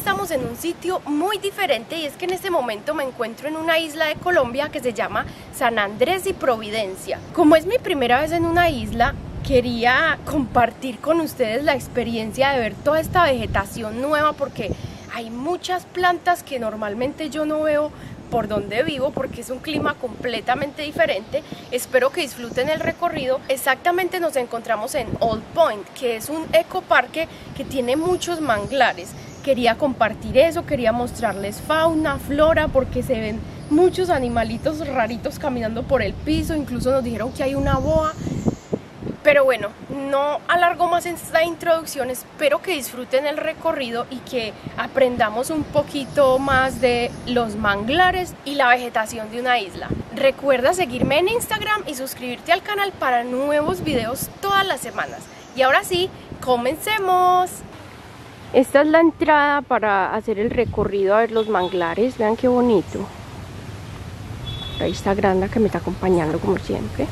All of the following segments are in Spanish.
estamos en un sitio muy diferente y es que en este momento me encuentro en una isla de Colombia que se llama San Andrés y Providencia. Como es mi primera vez en una isla, quería compartir con ustedes la experiencia de ver toda esta vegetación nueva porque hay muchas plantas que normalmente yo no veo por donde vivo porque es un clima completamente diferente. Espero que disfruten el recorrido. Exactamente nos encontramos en Old Point, que es un ecoparque que tiene muchos manglares. Quería compartir eso, quería mostrarles fauna, flora, porque se ven muchos animalitos raritos caminando por el piso. Incluso nos dijeron que hay una boa. Pero bueno, no alargo más esta introducción, espero que disfruten el recorrido y que aprendamos un poquito más de los manglares y la vegetación de una isla. Recuerda seguirme en Instagram y suscribirte al canal para nuevos videos todas las semanas. Y ahora sí, comencemos. Esta es la entrada para hacer el recorrido a ver los manglares, vean qué bonito. Ahí está Granda que me está acompañando como siempre.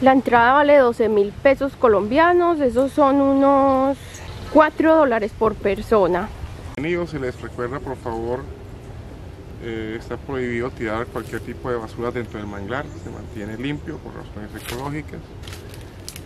La entrada vale 12 mil pesos colombianos, esos son unos 4 dólares por persona. Bienvenidos, se les recuerda por favor, eh, está prohibido tirar cualquier tipo de basura dentro del manglar, se mantiene limpio por razones ecológicas.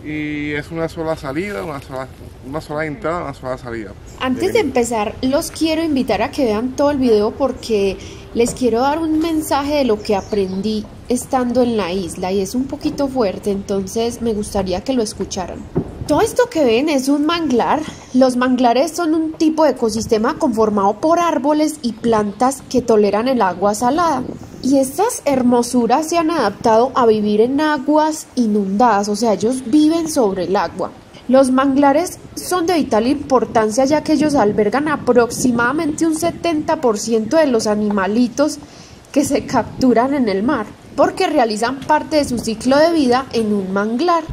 Y es una sola salida, una sola, una sola entrada, una sola salida. Antes de empezar, los quiero invitar a que vean todo el video porque les quiero dar un mensaje de lo que aprendí estando en la isla y es un poquito fuerte, entonces me gustaría que lo escucharan. Todo esto que ven es un manglar. Los manglares son un tipo de ecosistema conformado por árboles y plantas que toleran el agua salada. Y estas hermosuras se han adaptado a vivir en aguas inundadas, o sea, ellos viven sobre el agua. Los manglares son de vital importancia ya que ellos albergan aproximadamente un 70% de los animalitos que se capturan en el mar porque realizan parte de su ciclo de vida en un manglar.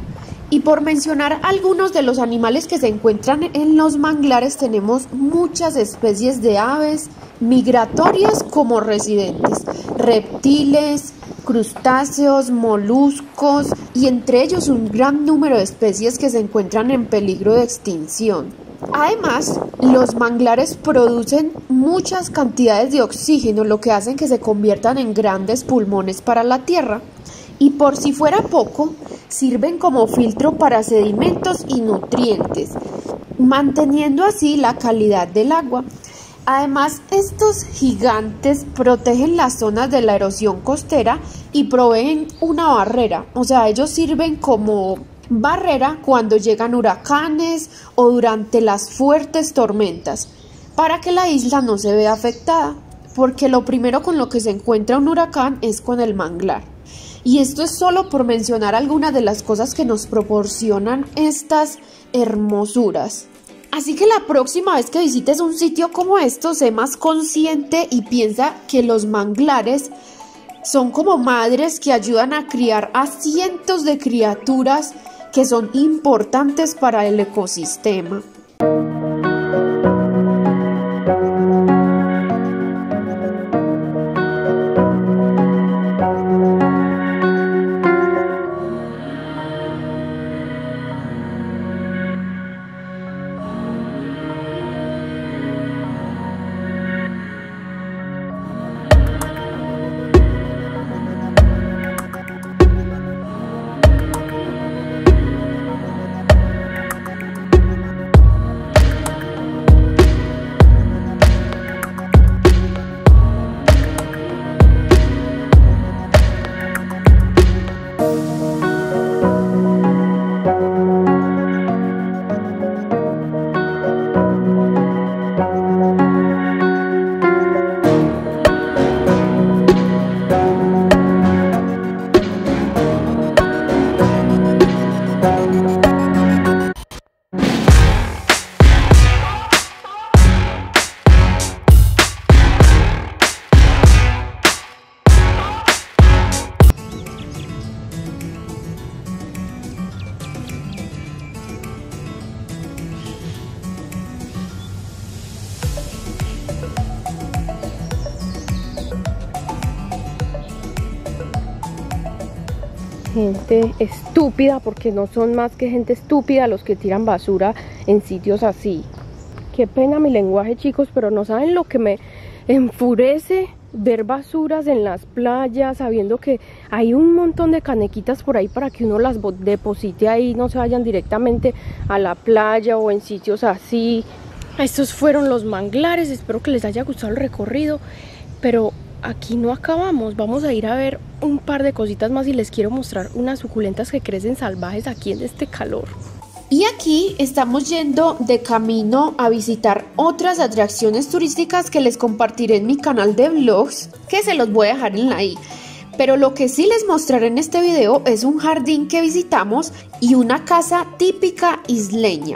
Y por mencionar algunos de los animales que se encuentran en los manglares, tenemos muchas especies de aves, migratorias como residentes, reptiles, crustáceos, moluscos y entre ellos un gran número de especies que se encuentran en peligro de extinción. Además, los manglares producen muchas cantidades de oxígeno, lo que hacen que se conviertan en grandes pulmones para la tierra. Y por si fuera poco, sirven como filtro para sedimentos y nutrientes, manteniendo así la calidad del agua. Además, estos gigantes protegen las zonas de la erosión costera y proveen una barrera, o sea, ellos sirven como barrera cuando llegan huracanes o durante las fuertes tormentas, para que la isla no se vea afectada, porque lo primero con lo que se encuentra un huracán es con el manglar. Y esto es solo por mencionar algunas de las cosas que nos proporcionan estas hermosuras. Así que la próxima vez que visites un sitio como esto, sé más consciente y piensa que los manglares son como madres que ayudan a criar a cientos de criaturas que son importantes para el ecosistema. Estúpida porque no son más que gente estúpida los que tiran basura en sitios así. Qué pena mi lenguaje, chicos, pero no saben lo que me enfurece ver basuras en las playas, sabiendo que hay un montón de canequitas por ahí para que uno las deposite ahí, no se vayan directamente a la playa o en sitios así. Estos fueron los manglares, espero que les haya gustado el recorrido, pero aquí no acabamos, vamos a ir a ver un par de cositas más y les quiero mostrar unas suculentas que crecen salvajes aquí en este calor. Y aquí estamos yendo de camino a visitar otras atracciones turísticas que les compartiré en mi canal de vlogs, que se los voy a dejar en la i. Pero lo que sí les mostraré en este video es un jardín que visitamos y una casa típica isleña.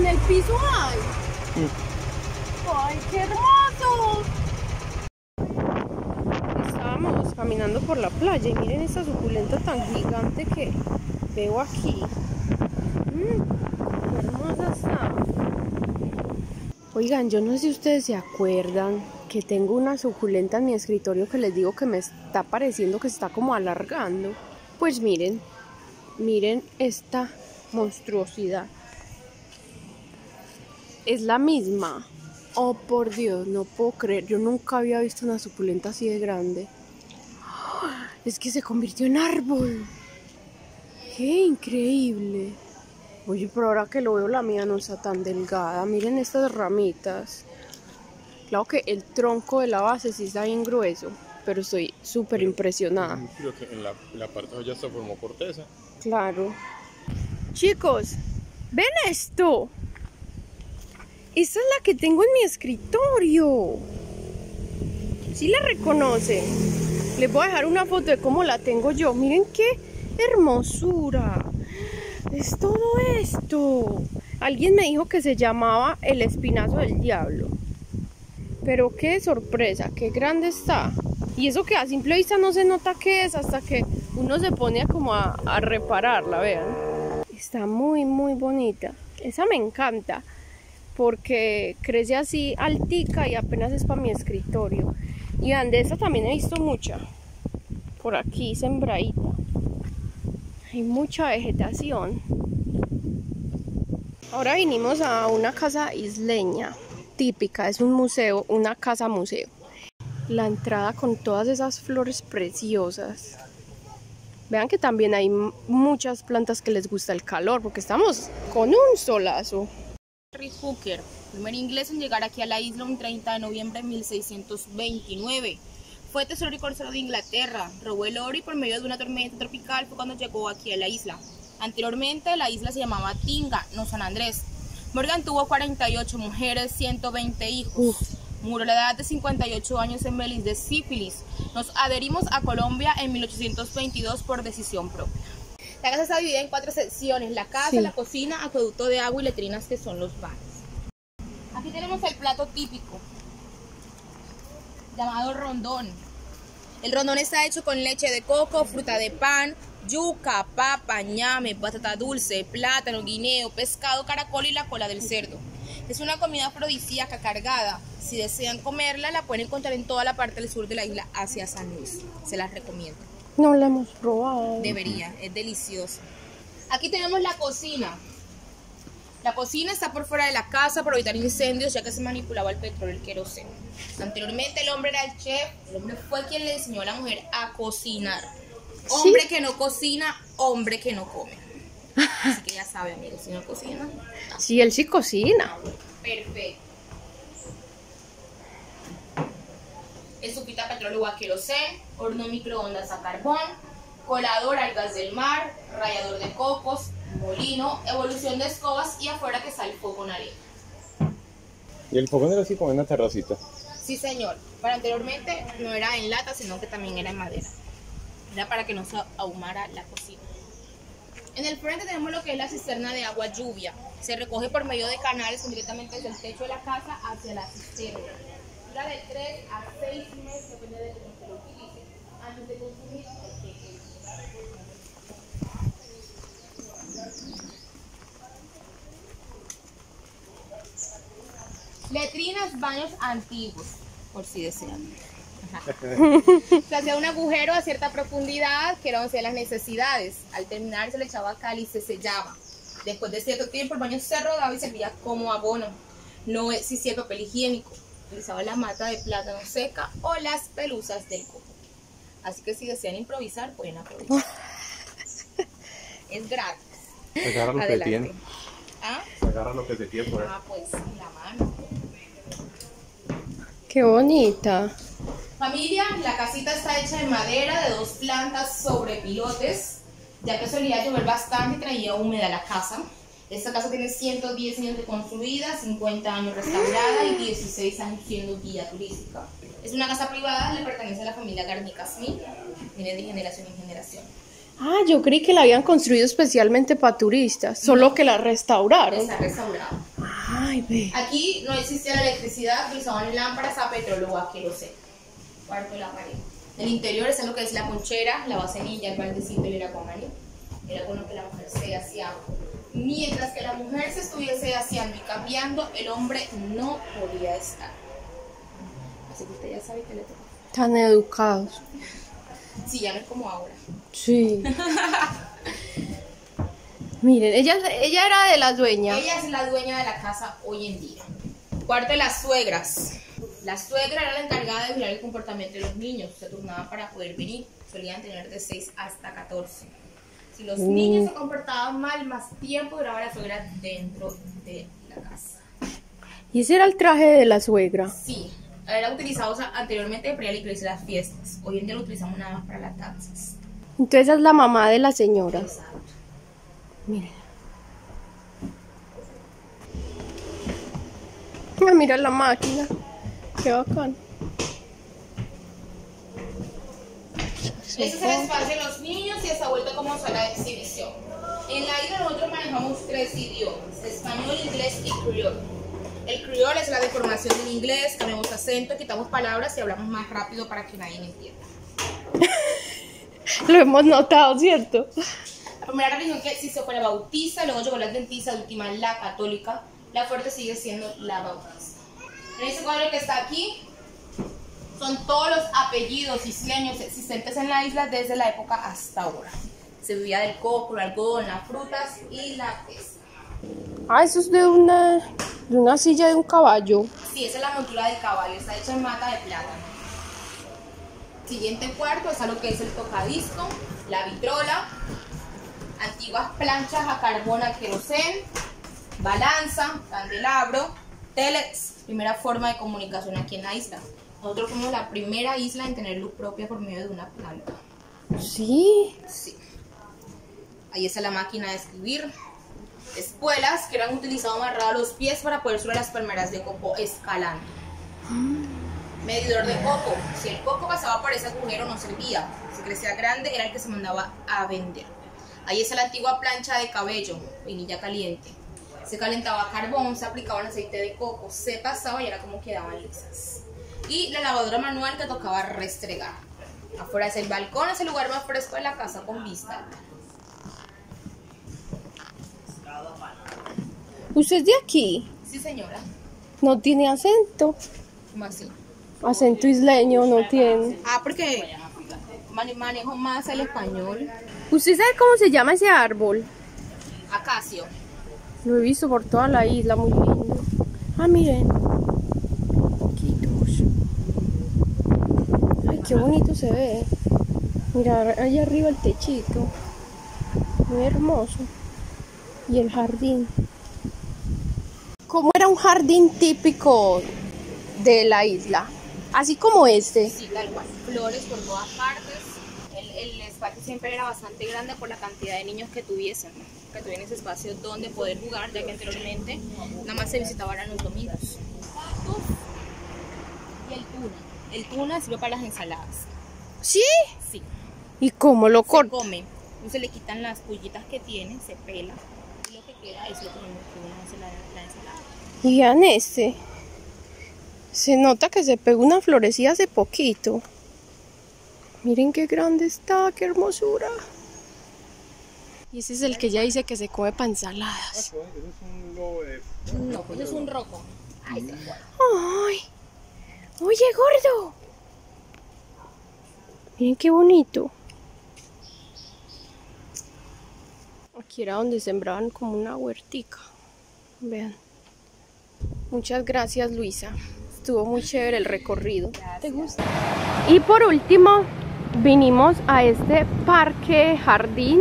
en el piso hay. ¡Ay, qué hermoso! Estábamos caminando por la playa y miren esta suculenta tan gigante que veo aquí. Mmm, qué hermosa está. Oigan, yo no sé si ustedes se acuerdan que tengo una suculenta en mi escritorio que les digo que me está pareciendo que se está como alargando. Pues miren, miren esta monstruosidad es la misma. Oh, por Dios, no puedo creer. Yo nunca había visto una suculenta así de grande. Es que se convirtió en árbol. Qué increíble. Oye, pero ahora que lo veo, la mía no está tan delgada. Miren estas ramitas. Claro que el tronco de la base sí está bien grueso, pero estoy súper impresionada. Creo que en la, la parte ya se formó corteza. Claro. Chicos, ven esto. Esa es la que tengo en mi escritorio. ¿Sí la reconoce? Les voy a dejar una foto de cómo la tengo yo. Miren qué hermosura. Es todo esto. Alguien me dijo que se llamaba el espinazo del diablo. Pero qué sorpresa, qué grande está. Y eso que a simple vista no se nota qué es hasta que uno se pone como a, a repararla, vean. Está muy, muy bonita. Esa me encanta porque crece así altica y apenas es para mi escritorio. Y de esta también he visto mucha. Por aquí sembradita. Hay mucha vegetación. Ahora vinimos a una casa isleña típica, es un museo, una casa museo. La entrada con todas esas flores preciosas. Vean que también hay muchas plantas que les gusta el calor, porque estamos con un solazo. Henry Hooker, primer inglés en llegar aquí a la isla un 30 de noviembre de 1629. Fue tesorero y corsero de Inglaterra, robó el oro y por medio de una tormenta tropical fue cuando llegó aquí a la isla. Anteriormente la isla se llamaba Tinga, no San Andrés. Morgan tuvo 48 mujeres, 120 hijos. Murió a la edad de 58 años en Melis de sífilis. Nos adherimos a Colombia en 1822 por decisión propia. La casa está dividida en cuatro secciones, la casa, la cocina, acueducto de agua y letrinas que son los baños. Aquí tenemos el plato típico, llamado rondón. El rondón está hecho con leche de coco, fruta de pan, yuca, papa, ñame, batata dulce, plátano, guineo, pescado, caracol y la cola del cerdo. Es una comida afrodisíaca cargada. Si desean comerla, la pueden encontrar en toda la parte del sur de la isla hacia San Luis. Se las recomiendo. No la hemos probado. Debería, es delicioso. Aquí tenemos la cocina. La cocina está por fuera de la casa para evitar incendios, ya que se manipulaba el petróleo y el queroseno. Anteriormente el hombre era el chef, el hombre fue quien le enseñó a la mujer a cocinar. Hombre que no cocina, hombre que no come. Así que ya sabe, amigos, si no cocina. Sí, él sí cocina. Perfecto. Estufita petróleo a querosén, horno microondas a carbón, colador al gas del mar, rallador de cocos, molino, evolución de escobas y afuera que está el fogón a leña. Y el fogón era así como en una terracita. Sí, señor. Pero anteriormente no era en lata, sino que también era en madera. Era para que no se ahumara la cocina. En el frente tenemos lo que es la cisterna de agua lluvia. Se recoge por medio de canales directamente desde el techo de la casa hacia la cisterna. De 3 a 6 meses, depende de cómo se lo utilice. Antes de consumir, hay que Letrinas, baños antiguos, por si desean. Se hacía un agujero a cierta profundidad, que era donde se las necesidades. Al terminar se le echaba cal y se sellaba. Después de cierto tiempo el baño se rodaba y servía como abono. No existía el papel higiénico. Utilizaba la mata de plátano seca o las pelusas del coco. Así que si desean improvisar, pueden aprovechar. es gratis. Agarra lo que tiene. ¿Ah? Agarra lo que se tiene por ahí. Ah, pues la mano. Qué bonita. Familia, la casita está hecha de madera de dos plantas sobre pilotes, ya que solía llover bastante y traía húmeda la casa. Esta casa tiene 110 años de construida, 50 años restaurada y 16 años siendo guía turística. Es una casa privada, le pertenece a la familia Garnica Smith, viene de generación en generación. Ah, yo creí que la habían construido especialmente para turistas, solo que la restauraron. Está restaurada. Ay, ve. Aquí no existía la electricidad, utilizaban lámparas a petróleo o a queroseno. Cuarto de la pared. El interior está lo que es la ponchera, la bacenilla, el baldecito y el acuamario. Era con lo que la mujer se hacía. Mientras que la mujer se estuviese haciendo y cambiando, el hombre no podía estar. Así que usted ya sabe que le toca. Tan educados. Sí, ya no es como ahora. Sí. Miren, ella, ella era de la dueña. Ella es la dueña de la casa hoy en día. Cuarto las suegras. La suegra era la encargada de vigilar el comportamiento de los niños. Se turnaban para poder venir. Solían tener de 6 hasta 14. Si los niños se comportaban mal, más tiempo duraba la suegra dentro de la casa. Y ese era el traje de la suegra. Sí, era utilizado anteriormente para la iglesia las fiestas. Hoy en día lo utilizamos nada más para las danzas. Entonces es la mamá de la señora. Exacto. Miren. Ah, mira la máquina. Qué bacán. Este es el espacio de los niños y está vuelto como sala de exhibición. En la isla nosotros manejamos tres idiomas, español, inglés y criollo. El criollo es la deformación del inglés, cambiamos acento, quitamos palabras y hablamos más rápido para que nadie me entienda. Lo hemos notado, ¿cierto? La primera religión que existió fue la bautista, luego llegó la adventista, la última la católica. La fuerte sigue siendo la bautista. En este cuadro que está aquí son todos los apellidos isleños existentes en la isla desde la época hasta ahora. Se vivía del coco, el algodón, las frutas y la pesca. Ah, eso es de una, de una silla de un caballo. Sí, esa es la montura del caballo, está hecha en mata de plátano. Siguiente cuarto está lo que es el tocadisco, la vitrola, antiguas planchas a carbón a querosén, balanza, candelabro, telex, primera forma de comunicación aquí en la isla. Nosotros fuimos la primera isla en tener luz propia por medio de una planta. Sí. Sí. Ahí está la máquina de escribir. Espuelas que eran utilizadas amarradas a los pies para poder subir las palmeras de coco escalando. Medidor de coco. Si el coco pasaba por ese agujero no servía. Si crecía grande era el que se mandaba a vender. Ahí está la antigua plancha de cabello, vainilla caliente. Se calentaba carbón, se aplicaba aceite de coco, se pasaba y era como quedaban lisas. Y la lavadora manual que tocaba restregar. Afuera es el balcón, es el lugar más fresco de la casa con vista. ¿Usted es de aquí? Sí, señora. No tiene acento. ¿Cómo así? Acento isleño no tiene. Ah, porque mane- manejo más el español. ¿Usted sabe cómo se llama ese árbol? Acacio. Lo he visto por toda la isla, muy lindo. Ah, miren. Quitos. Ay, qué bonito se ve. Mira, allá arriba el techito. Muy hermoso. Y el jardín. ¿Cómo era un jardín típico de la isla? Así como este. Flores por todas partes. El, el espacio siempre era bastante grande por la cantidad de niños que tuviesen, que tuvieran ese espacio donde poder jugar, ya que anteriormente nada más se visitaban los domingos. Y el tuna. El tuna sirve para las ensaladas. ¿Sí? Sí. ¿Y cómo lo Se corto? come. Entonces le quitan las pullitas que tiene, se pela. Y lo que queda es lo que uno hace la, la ensalada. Y vean este. Se nota que se pegó una florecilla hace poquito. Miren qué grande está, qué hermosura. Y ese es el que ya dice que se come para ensaladas. Ese es un lobo de... No, pues es un roco. Ay, se. ¡Ay! ¡Oye, gordo! Miren qué bonito. Aquí era donde sembraban como una huertica. Vean. Muchas gracias, Luisa. Estuvo muy chévere el recorrido. ¿Te gusta? Y por último, vinimos a este parque jardín.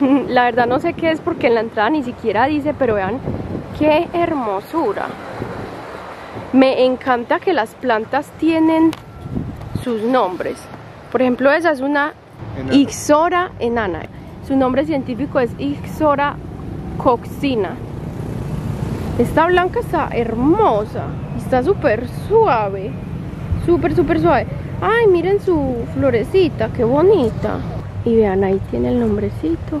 La verdad no sé qué es porque en la entrada ni siquiera dice, pero vean qué hermosura. Me encanta que las plantas tienen sus nombres. Por ejemplo, esa es una Enana. Ixora enana. Su nombre científico es Ixora coxina. Esta blanca está hermosa. Está súper suave. Súper, súper suave. Ay, miren su florecita, qué bonita. Y vean, ahí tiene el nombrecito.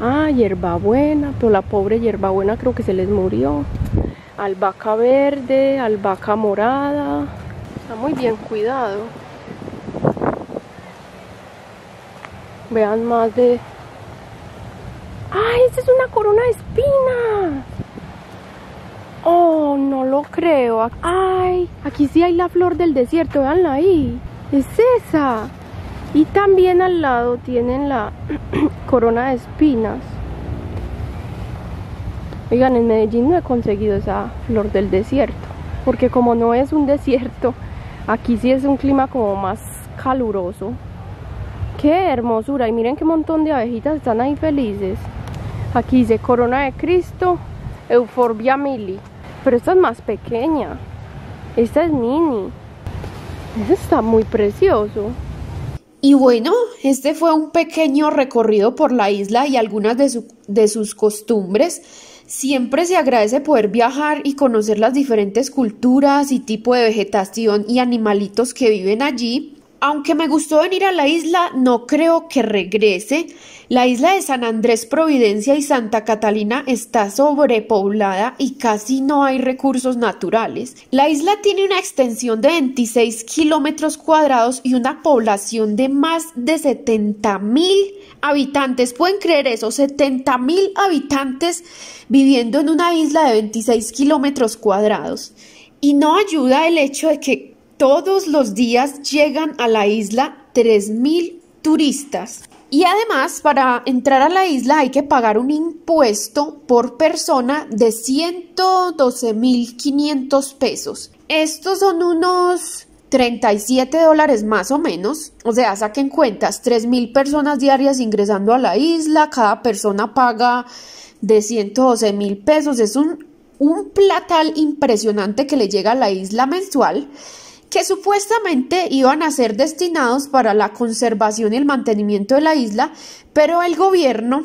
Ah, hierbabuena, pero la pobre hierbabuena creo que se les murió. Albahaca verde, albahaca morada. Está muy bien cuidado. Vean más de... ¡Ay, esta es una corona de espinas! Oh, no lo creo. ¡Ay! Aquí sí hay la flor del desierto, veanla ahí. Es esa. Y también al lado tienen la corona de espinas. Oigan, en Medellín no he conseguido esa flor del desierto. Porque como no es un desierto, aquí sí es un clima como más caluroso. Qué hermosura. Y miren qué montón de abejitas están ahí felices. Aquí dice corona de Cristo, Euphorbia mili. Pero esta es más pequeña. Esta es mini. Ese está muy precioso. Y bueno, este fue un pequeño recorrido por la isla y algunas de sus costumbres. Siempre se agradece poder viajar y conocer las diferentes culturas y tipo de vegetación y animalitos que viven allí. Aunque me gustó venir a la isla, no creo que regrese. La isla de San Andrés Providencia y Santa Catalina está sobrepoblada y casi no hay recursos naturales. La isla tiene una extensión de 26 kilómetros cuadrados y una población de más de 70 mil habitantes. ¿Pueden creer eso? 70 mil habitantes viviendo en una isla de 26 kilómetros cuadrados. Y no ayuda el hecho de que todos los días llegan a la isla 3.000 turistas. Y además, para entrar a la isla hay que pagar un impuesto por persona de 112.500 pesos. Estos son unos 37 dólares más o menos. O sea, saquen cuentas, 3.000 personas diarias ingresando a la isla, cada persona paga de 112 mil pesos. Es un, un platal impresionante que le llega a la isla mensual que supuestamente iban a ser destinados para la conservación y el mantenimiento de la isla, pero el gobierno,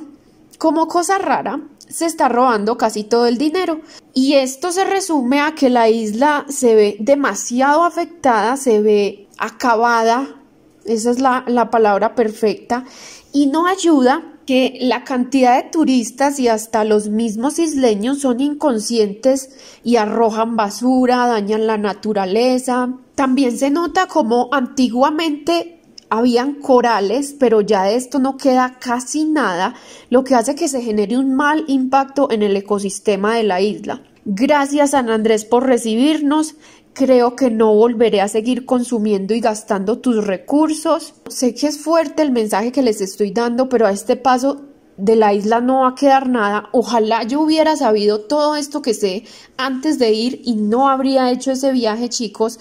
como cosa rara, se está robando casi todo el dinero. Y esto se resume a que la isla se ve demasiado afectada, se ve acabada, esa es la, la palabra perfecta, y no ayuda que la cantidad de turistas y hasta los mismos isleños son inconscientes y arrojan basura, dañan la naturaleza. También se nota como antiguamente habían corales, pero ya de esto no queda casi nada, lo que hace que se genere un mal impacto en el ecosistema de la isla. Gracias San Andrés por recibirnos. Creo que no volveré a seguir consumiendo y gastando tus recursos. Sé que es fuerte el mensaje que les estoy dando, pero a este paso de la isla no va a quedar nada. Ojalá yo hubiera sabido todo esto que sé antes de ir y no habría hecho ese viaje, chicos.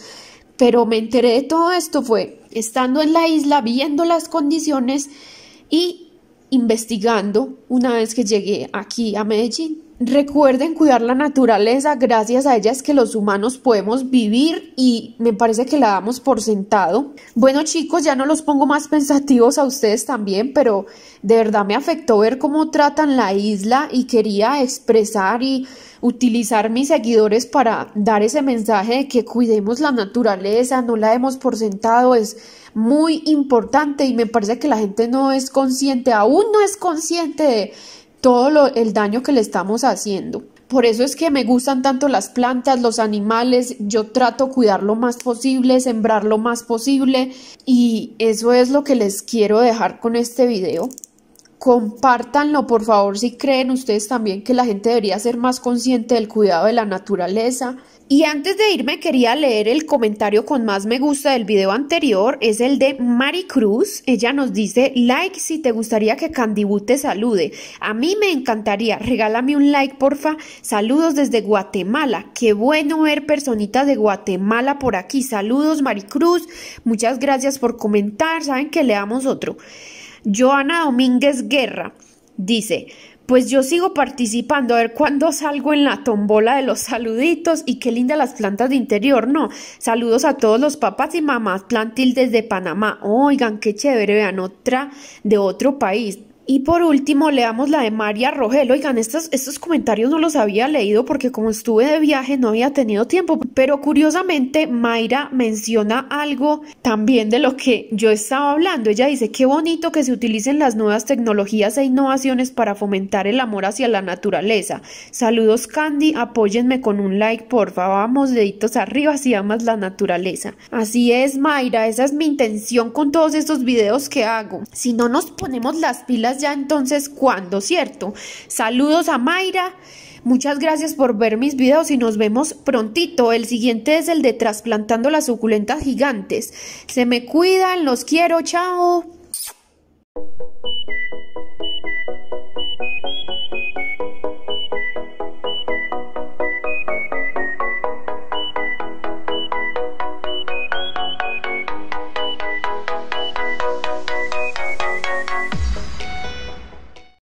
Pero me enteré de todo esto fue estando en la isla, viendo las condiciones y investigando una vez que llegué aquí a Medellín. Recuerden cuidar la naturaleza, gracias a ella es que los humanos podemos vivir y me parece que la damos por sentado. Bueno chicos, ya no los pongo más pensativos a ustedes también, pero de verdad me afectó ver cómo tratan la isla y quería expresar y utilizar mis seguidores para dar ese mensaje de que cuidemos la naturaleza, no la demos por sentado, es muy importante y me parece que la gente no es consciente, aún no es consciente de todo lo, el daño que le estamos haciendo. Por eso es que me gustan tanto las plantas, los animales, yo trato cuidar lo más posible, sembrar lo más posible y eso es lo que les quiero dejar con este video. Compártanlo por favor si creen ustedes también que la gente debería ser más consciente del cuidado de la naturaleza. Y antes de irme quería leer el comentario con más me gusta del video anterior, es el de Mari Cruz. Ella nos dice, like si te gustaría que Candibú te salude. A mí me encantaría, regálame un like porfa. Saludos desde Guatemala. Qué bueno ver personitas de Guatemala por aquí. Saludos Mari Cruz. Muchas gracias por comentar. Saben que leamos otro. Joana Domínguez Guerra dice, pues yo sigo participando, a ver cuándo salgo en la tombola de los saluditos y qué linda las plantas de interior, ¿no? Saludos a todos los papás y mamás plantil desde Panamá. Oigan, qué chévere, vean otra de otro país. Y por último, leamos la de María Rogel. Oigan, estos, estos comentarios no los había leído porque como estuve de viaje no había tenido tiempo. Pero curiosamente, Mayra menciona algo también de lo que yo estaba hablando. Ella dice, qué bonito que se utilicen las nuevas tecnologías e innovaciones para fomentar el amor hacia la naturaleza. Saludos Candy, apóyenme con un like, porfa. Vamos, deditos arriba si amas la naturaleza. Así es, Mayra, esa es mi intención con todos estos videos que hago. Si no nos ponemos las pilas ya entonces cuándo, ¿cierto? Saludos a Mayra. Muchas gracias por ver mis videos y nos vemos prontito. El siguiente es el de trasplantando las suculentas gigantes. Se me cuidan, los quiero, chao.